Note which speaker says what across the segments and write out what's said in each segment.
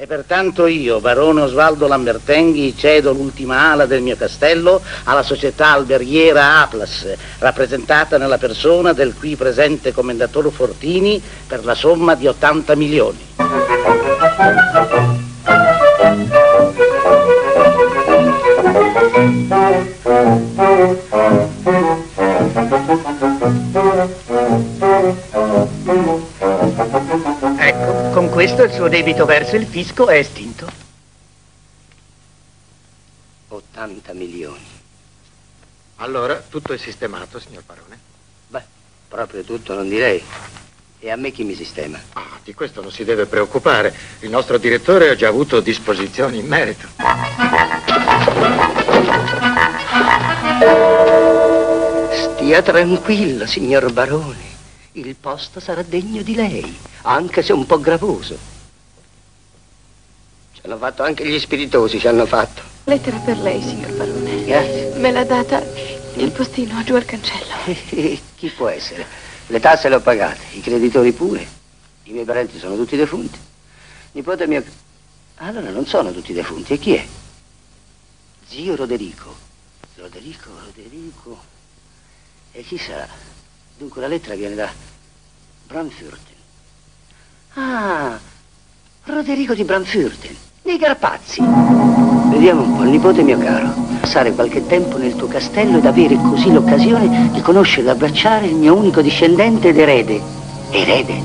Speaker 1: E pertanto io, barone Osvaldo Lambertenghi, cedo l'ultima ala del mio castello alla società alberghiera Atlas, rappresentata nella persona del qui presente commendatore Fortini per la somma di 80 milioni.
Speaker 2: Questo il suo debito verso il fisco è estinto.
Speaker 3: 80 milioni.
Speaker 4: Allora, tutto è sistemato, signor Barone?
Speaker 3: Beh, proprio tutto non direi. E a me chi mi sistema?
Speaker 4: Ah, di questo non si deve preoccupare. Il nostro direttore ha già avuto disposizioni in merito.
Speaker 3: Stia tranquillo, signor Barone. Il posto sarà degno di lei, anche se un po' gravoso. Ci hanno fatto anche gli spiritosi, ci hanno fatto.
Speaker 5: Lettera per lei, signor Barone.
Speaker 3: Grazie.
Speaker 5: Me l'ha data il postino giù al cancello.
Speaker 3: Chi può essere? Le tasse le ho pagate, i creditori pure. I miei parenti sono tutti defunti. Nipote mio... Allora non sono tutti defunti, e chi è? Zio Roderico. Roderico, Roderico. E chi sarà? Dunque la lettera viene da Branfurten. Ah, Roderico di Branfurten, dei Carpazzi. Vediamo un po', nipote mio caro. Passare qualche tempo nel tuo castello ed avere così l'occasione di conoscere e abbracciare il mio unico discendente ed erede. Erede?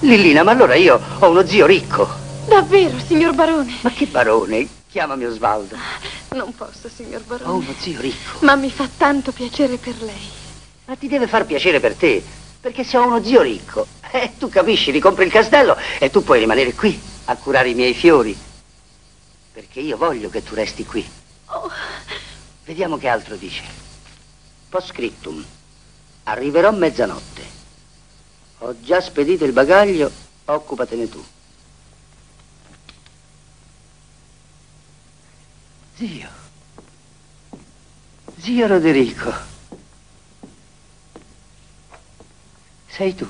Speaker 3: Lillina, ma allora io ho uno zio ricco.
Speaker 5: Davvero, signor Barone?
Speaker 3: Ma che barone? Chiamami Osvaldo.
Speaker 5: Non posso, signor Barone.
Speaker 3: Ho uno zio ricco.
Speaker 5: Ma mi fa tanto piacere per lei.
Speaker 3: Ma ti deve far piacere per te, perché se ho uno zio ricco, eh, tu capisci, ricompri il castello e tu puoi rimanere qui a curare i miei fiori. Perché io voglio che tu resti qui.
Speaker 5: Oh,
Speaker 3: Vediamo che altro dice. Post scriptum. Arriverò mezzanotte. Ho già spedito il bagaglio, occupatene tu. Zio. Zio Roderico. Sei tu.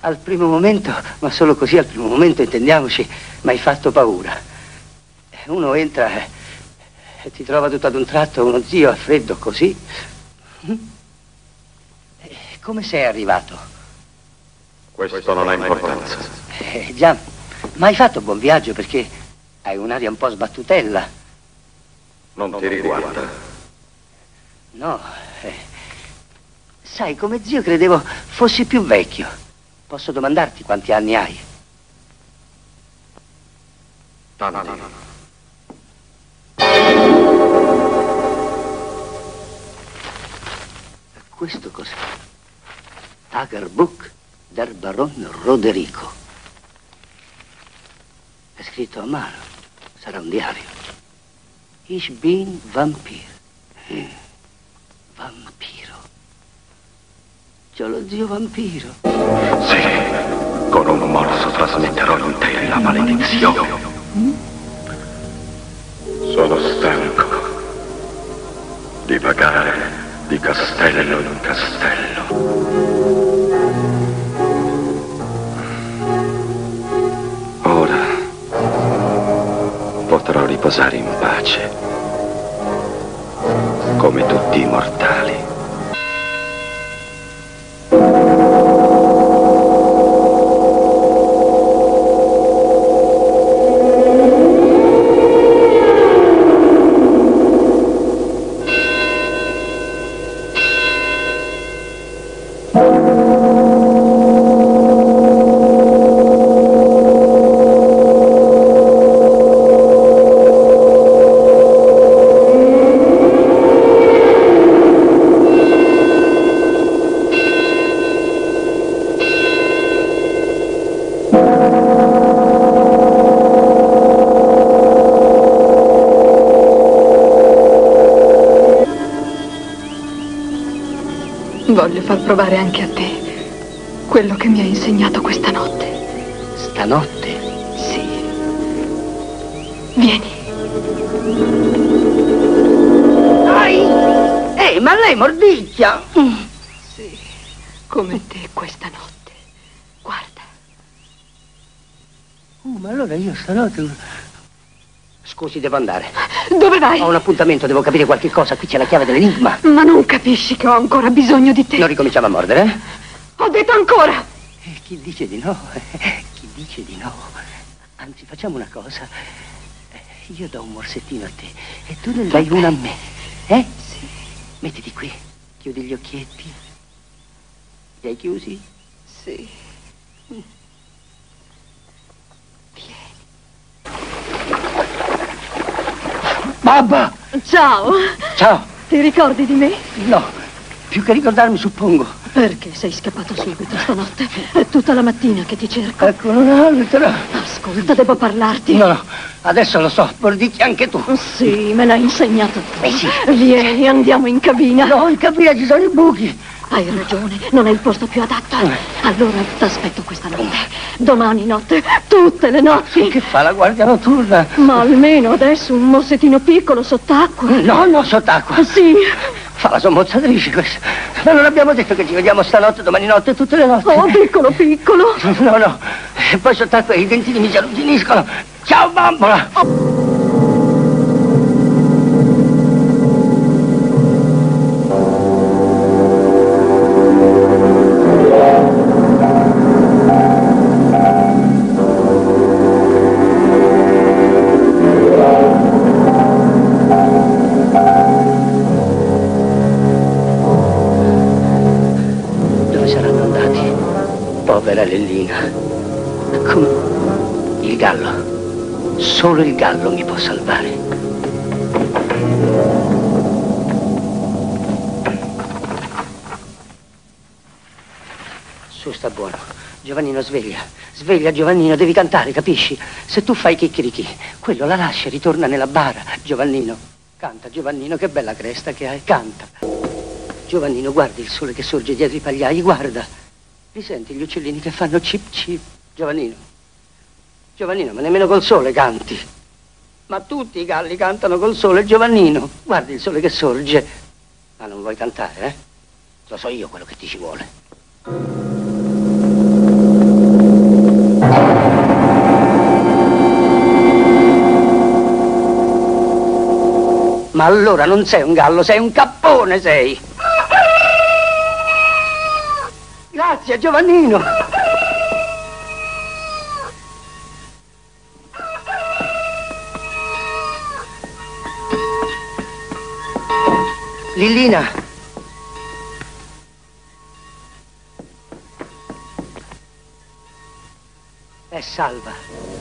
Speaker 3: Al primo momento, ma solo così al primo momento, intendiamoci, mi hai fatto paura. Uno entra e, ti trova tutto ad un tratto uno zio a freddo così. Come sei arrivato?
Speaker 6: Questo non ha importanza.
Speaker 3: Eh, già, ma hai fatto buon viaggio perché hai un'aria un po' sbattutella.
Speaker 6: Non ti riguarda.
Speaker 3: No, sai, come zio credevo fossi più vecchio. Posso domandarti quanti anni hai?
Speaker 6: Tanti.
Speaker 3: Questo cos'è? Tagerbuch der Baron Roderico. È scritto a mano. Sarà un diario. Ich bin Vampir. Eh, Vampiro. C'ho lo zio vampiro.
Speaker 6: Sì, con un morso trasmetterò in te la maledizione. Sono stanco di vagare di castello in castello. Ora potrò riposare in pace, come tutti i mortali.
Speaker 5: provare anche a te quello che mi hai insegnato questa notte.
Speaker 3: Stanotte?
Speaker 5: Sì. Vieni.
Speaker 3: Ai! Ehi, ma lei mordicchia! Mm.
Speaker 5: Sì, come te questa notte. Guarda.
Speaker 3: Oh, ma allora io stanotte Scusi, devo andare.
Speaker 5: Dove vai?
Speaker 3: Ho un appuntamento, devo capire qualche cosa. Qui c'è la chiave dell'enigma.
Speaker 5: Ma non capisci che ho ancora bisogno di te.
Speaker 3: Non ricominciamo a mordere, eh?
Speaker 5: Ho detto ancora.
Speaker 3: Eh, Chi dice di no? Eh, Chi dice di no? Anzi, facciamo una cosa. Eh, Io do un morsettino a te e tu ne dai uno a me. Eh? Sì. Mettiti qui, chiudi gli occhietti. Li hai chiusi?
Speaker 5: Sì.
Speaker 3: Babba!
Speaker 5: Ciao.
Speaker 3: Ciao!
Speaker 5: Ti ricordi di me?
Speaker 3: No, più che ricordarmi, suppongo.
Speaker 5: Perché sei scappato subito stanotte? È tutta la mattina che ti cerco.
Speaker 3: Ecco un'altra.
Speaker 5: Ascolta, devo parlarti.
Speaker 3: No, no, adesso lo so, mordicchi anche tu.
Speaker 5: Sì, me l'hai insegnato tu.
Speaker 3: Eh sì.
Speaker 5: Vieni, andiamo in cabina.
Speaker 3: No, in cabina ci sono i buchi.
Speaker 5: Hai ragione, non è il posto più adatto. Allora t'aspetto questa notte. Domani notte, tutte le notti.
Speaker 3: Che fa la guardia notturna?
Speaker 5: Ma almeno adesso un mossettino piccolo sott'acqua.
Speaker 3: No, no, sott'acqua.
Speaker 5: Sì.
Speaker 3: Fa la sommozzatrice questa. Ma non abbiamo detto che ci vediamo stanotte, domani notte, tutte le notti.
Speaker 5: Oh, piccolo, piccolo.
Speaker 3: No, no. E poi sott'acqua i dentini mi si arrugginiscono. Ciao, bambola! Dove Povera Lellina. Come... Il gallo. Solo il gallo mi può salvare. Su, sta buono. Giovannino, sveglia. Sveglia, Giovannino, devi cantare, capisci? Se tu fai chicchirichi, quello la lascia e ritorna nella bara. Giovannino, canta, Giovannino, che bella cresta che hai, canta. Giovannino, guardi il sole che sorge dietro i pagliai, guarda. Li senti gli uccellini che fanno cip cip? Giovannino. Giovannino, ma nemmeno col sole canti. Ma tutti i galli cantano col sole, Giovannino. Guardi il sole che sorge. Ma non vuoi cantare, eh? Lo so io quello che ti ci vuole. Ma allora non sei un gallo, sei un cappone, sei. Grazie, Giovannino. Lillina. È salva.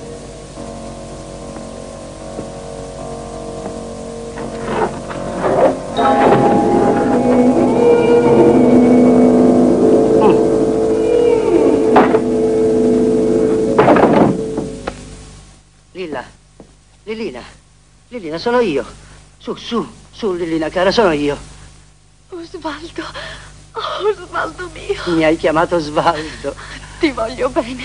Speaker 3: Sono io. Su, su, su, Lillina, cara, sono io.
Speaker 5: Osvaldo, oh, Osvaldo mio,
Speaker 3: Mi hai chiamato Svaldo.
Speaker 5: ti voglio bene.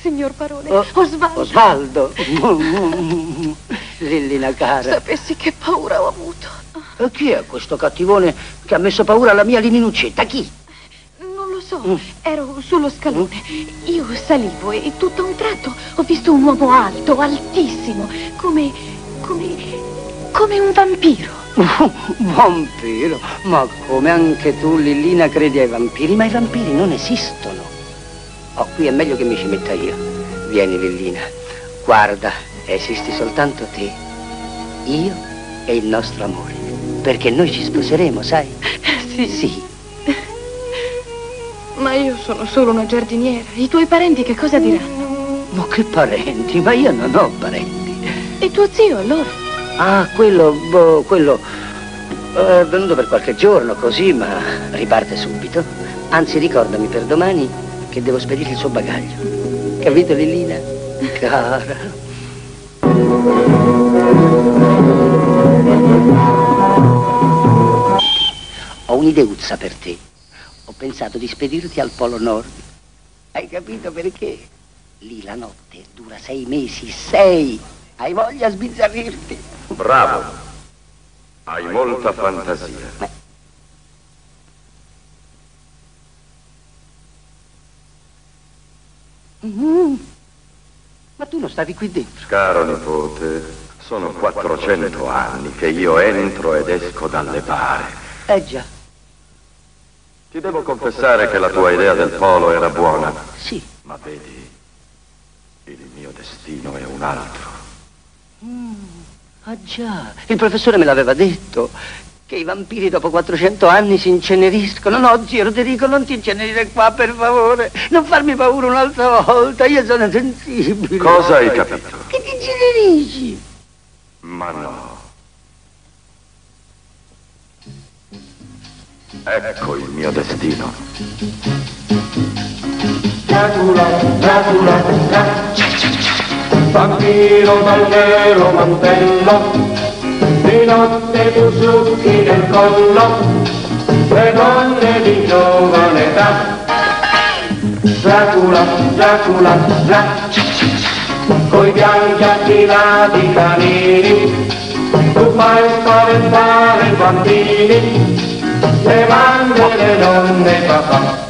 Speaker 5: Signor Barone,
Speaker 3: Oh,
Speaker 5: Osvaldo,
Speaker 3: Osvaldo. Lillina, cara.
Speaker 5: sapessi che paura ho avuto.
Speaker 3: E chi è questo cattivone che ha messo paura alla mia liminuccetta? Chi?
Speaker 5: Non lo so,
Speaker 3: Mm.
Speaker 5: ero sullo scalone. Io salivo e tutto a un tratto ho visto un uomo alto, altissimo, come. Come. come un vampiro.
Speaker 3: Vampiro? Ma come anche tu, Lillina, credi ai vampiri? Ma i vampiri non esistono. Oh, qui è meglio che mi ci metta io. Vieni, Lillina. Guarda, esisti soltanto te, io e il nostro amore. Perché noi ci sposeremo, sai?
Speaker 5: Sì,
Speaker 3: Sì.
Speaker 5: ma io sono solo una giardiniera. I tuoi parenti che cosa diranno?
Speaker 3: Ma che parenti? Ma io non ho parenti.
Speaker 5: E tuo zio allora?
Speaker 3: Ah, quello, boh, quello è venuto per qualche giorno così, ma riparte subito. Anzi, ricordami per domani che devo spedire il suo bagaglio. Capito, Lillina? Cara. Ho un'ideuzza per te. Ho pensato di spedirti al Polo Nord. Hai capito perché? Lì la notte dura sei mesi, sei! Hai voglia a sbizzarrirti?
Speaker 6: Bravo. Hai molta fantasia.
Speaker 3: Mm. Ma tu tu non stavi qui dentro.
Speaker 6: Caro nipote, sono 400 anni che io entro ed esco dalle bare.
Speaker 3: Eh già,
Speaker 6: Ti devo confessare che la tua idea del polo era buona,
Speaker 3: sì.
Speaker 6: ma vedi, il mio destino è un altro.
Speaker 3: Ah già, il professore me l'aveva detto. Che i vampiri dopo 400 anni si inceneriscono. No, zio Roderico, non ti incenerire qua, per favore. Non farmi paura un'altra volta. Io sono sensibile.
Speaker 6: Cosa hai capito?
Speaker 3: Che ti incenerisci?
Speaker 6: Ma no. Ecco il mio destino.
Speaker 7: Dracula, Dracula, Dracula, vampiro dal mantello, di notte tu succhi nel collo, le donne di giovane età. Dracula, Dracula, Dracula, coi bianchi affilati canini, tu fai spaventare i bambini, le mamme le nonne e papà.